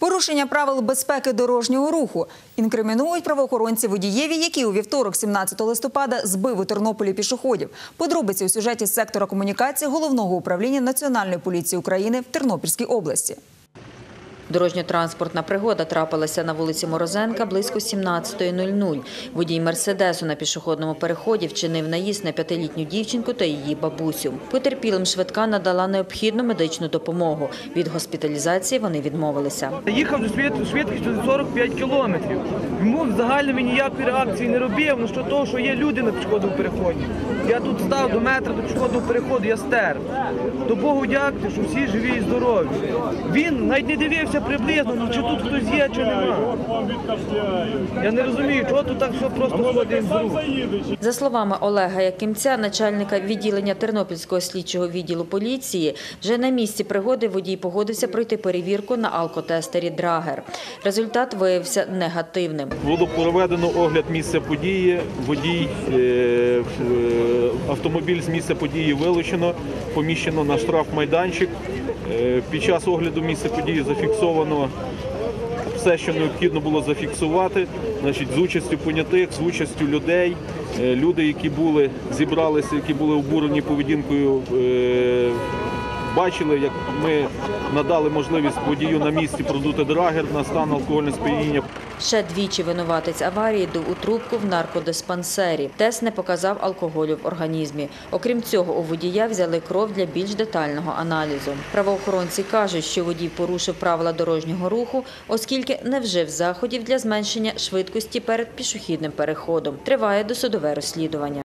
Порушення правил безпеки дорожнього руху інкримінують правоохоронці водієві, які у вівторок, 17 листопада, збив у Тернополі пішоходів. Подробиці у сюжеті сектора комунікації головного управління Національної поліції України в Тернопільській області. Дорожньо-транспортна пригода трапилася на вулиці Морозенка близько 17.00. Водій «Мерседесу» на пішохідному переході вчинив наїзд на п'ятилітню дівчинку та її бабусю. Потерпілим швидка надала необхідну медичну допомогу. Від госпіталізації вони відмовилися. Їхав швид- швидкістю 45 кілометрів. Йому взагалі він ніякої реакції не робив, ну що того, що є люди на пішохідному переході. Я тут став до метра до пішохідного переходу, я стер. До Богу дякую, що всі живі і здорові. Він навіть не дивився приблизно, ну, чи тут хтось є, чи нема. Я не розумію, чого тут так все просто ходить з рук. За словами Олега Якимця, начальника відділення Тернопільського слідчого відділу поліції, вже на місці пригоди водій погодився пройти перевірку на алкотестері Драгер. Результат виявився негативним. Було проведено огляд місця події. Водій е, е, автомобіль з місця події вилучено, поміщено на штрафмайданчик. Е, Під час огляду місця події зафіксовано все, що необхідно було зафіксувати. Значить, з участю понятих, з участю людей. Е, Люди, які були зібралися, які були обурені поведінкою. е, Бачили, як ми надали можливість водію на місці продути драгер на стан алкогольного сп'яніння. Ще двічі винуватець аварії дув у трубку в наркодиспансері. Тест не показав алкоголю в організмі. Окрім цього, у водія взяли кров для більш детального аналізу. Правоохоронці кажуть, що водій порушив правила дорожнього руху, оскільки не вжив заходів для зменшення швидкості перед пішохідним переходом. Триває досудове розслідування.